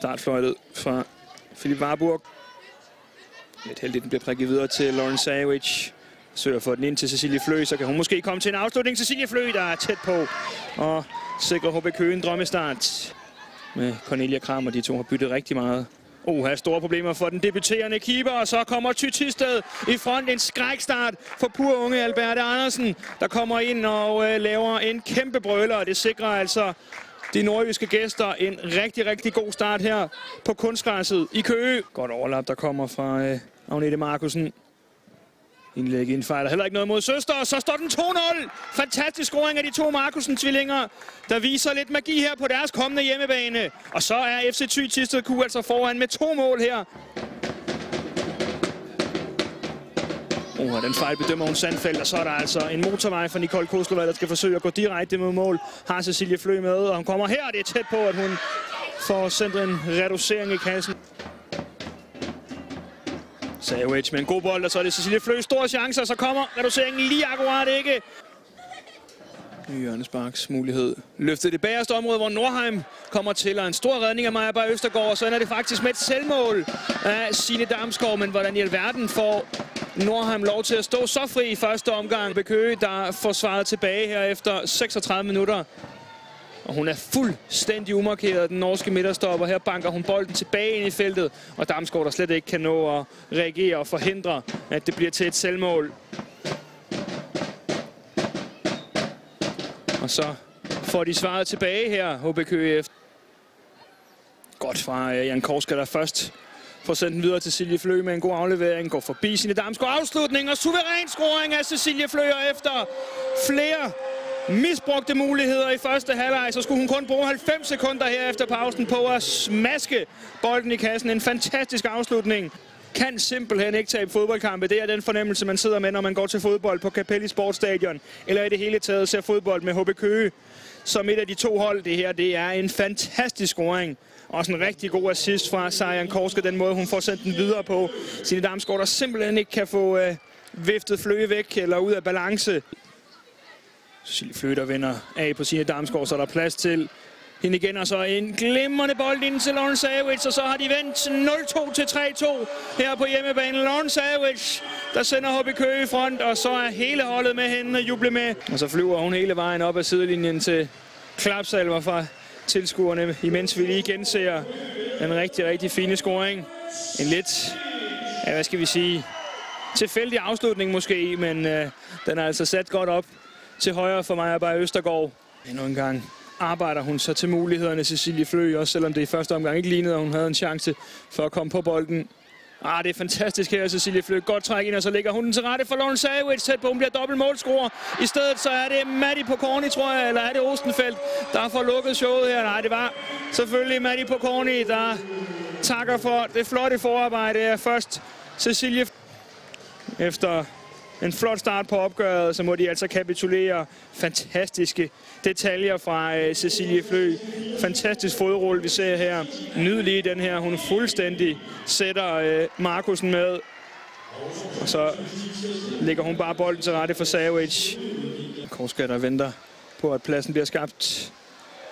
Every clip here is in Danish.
Startfløjtet fra Philip Warburg. Lidt heldigt, den bliver prikket videre til Lauren Savage. Søger for den ind til Cecilie Flø, så kan hun måske komme til en afslutning. Cecilie Flø, der er tæt på og sikrer HB Køge en drømmestart. Med Cornelia Kramer, de to har byttet rigtig meget. Oh, har store problemer for den debuterende keeper, og så kommer Tytisted i front. En skrækstart for pur unge Alberte Andersen, der kommer ind og øh, laver en kæmpe brøler, og det sikrer altså de nordjyske gæster en rigtig, rigtig god start her på kunstgræsset i Køge. Godt overlap, der kommer fra øh, Agnete Markusen. Indlæg indfejler heller ikke noget mod søster, og så står den 2-0. Fantastisk scoring af de to Markusen-tvillinger, der viser lidt magi her på deres kommende hjemmebane. Og så er FC Thy Tisted Q altså foran med to mål her. Oh, den fejl bedømmer hun Sandfeldt, og så er der altså en motorvej for Nicole Koslova, der skal forsøge at gå direkte mod mål. Har Cecilie Flø med, og hun kommer her, og det er tæt på, at hun får sendt en reducering i kassen. Savage med en god bold, og så er det Cecilie Flø. Store chancer, så kommer reduceringen lige akkurat ikke. Ny hjørnesparks mulighed. Løftet det bagerste område, hvor Nordheim kommer til, og en stor redning af Maja Bay Østergaard. Så ender det faktisk med et selvmål af Signe Damsgaard, men hvordan i alverden får Nordheim lov til at stå så fri i første omgang. Bekøge, der får svaret tilbage her efter 36 minutter. Og hun er fuldstændig umarkeret, den norske midterstopper. Her banker hun bolden tilbage ind i feltet, og Damsgaard, der slet ikke kan nå at reagere og forhindre, at det bliver til et selvmål. Og så får de svaret tilbage her, HBKF. Godt fra øh, Jan Korska, der først får sendt den videre til Silje Flø med en god aflevering. Går forbi sine Damsgaard afslutning og suveræn scoring af Cecilie Flø efter flere misbrugte muligheder i første halvleg, så skulle hun kun bruge 90 sekunder her efter pausen på at smaske bolden i kassen. En fantastisk afslutning. Kan simpelthen ikke tabe fodboldkampe. Det er den fornemmelse, man sidder med, når man går til fodbold på Capelli Sportstadion. Eller i det hele taget ser fodbold med HB Køge som et af de to hold. Det her det er en fantastisk scoring. Også en rigtig god assist fra Sajan Korske, den måde hun får sendt den videre på. Signe Damsgaard, der simpelthen ikke kan få øh, viftet fløje væk eller ud af balance. Cecilie Fløter vinder af på Signe Damsgaard, så er der plads til hende igen, og så en glimrende bold ind til Lauren Savage, og så har de vendt 0-2 til 3-2 her på hjemmebane. Lauren Savage, der sender HB Køge i front, og så er hele holdet med hende og juble med. Og så flyver hun hele vejen op ad sidelinjen til klapsalver fra tilskuerne, imens vi lige genser en rigtig, rigtig fine scoring. En lidt, ja, hvad skal vi sige, tilfældig afslutning måske, men øh, den er altså sat godt op til højre for Maja Bay Østergaard. Endnu en gang arbejder hun så til mulighederne, Cecilie Flø, også selvom det i første omgang ikke lignede, at hun havde en chance for at komme på bolden. Ah, det er fantastisk her, Cecilie Flø. Godt træk ind, og så lægger hun den til rette for Lauren Savage. Tæt på, hun bliver dobbelt målscorer. I stedet så er det Matti Pokorni, tror jeg, eller er det Ostenfeldt, der får lukket showet her. Nej, det var selvfølgelig Matti Pokorni, der takker for det flotte forarbejde. Først Cecilie efter en flot start på opgøret, så må de altså kapitulere. Fantastiske detaljer fra øh, Cecilie Flø. Fantastisk fodrulle, vi ser her. Nydelig den her. Hun fuldstændig sætter øh, Markusen med. Og så lægger hun bare bolden til rette for Savage. Korsgaard venter på, at pladsen bliver skabt.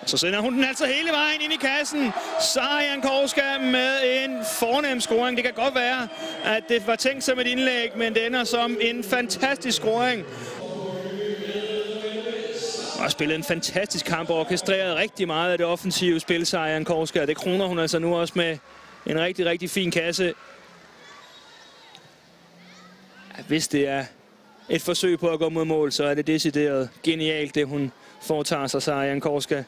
Så sender hun den altså hele vejen ind i kassen. Sarian Korska med en fornem scoring. Det kan godt være, at det var tænkt som et indlæg, men det ender som en fantastisk scoring. Har spillet en fantastisk kamp og orkestreret rigtig meget af det offensive spil, Sarian Korska. Det kroner hun altså nu også med en rigtig, rigtig fin kasse. Hvis det er et forsøg på at gå mod mål, så er det decideret genialt, det hun foretager sig, Sarian Korska.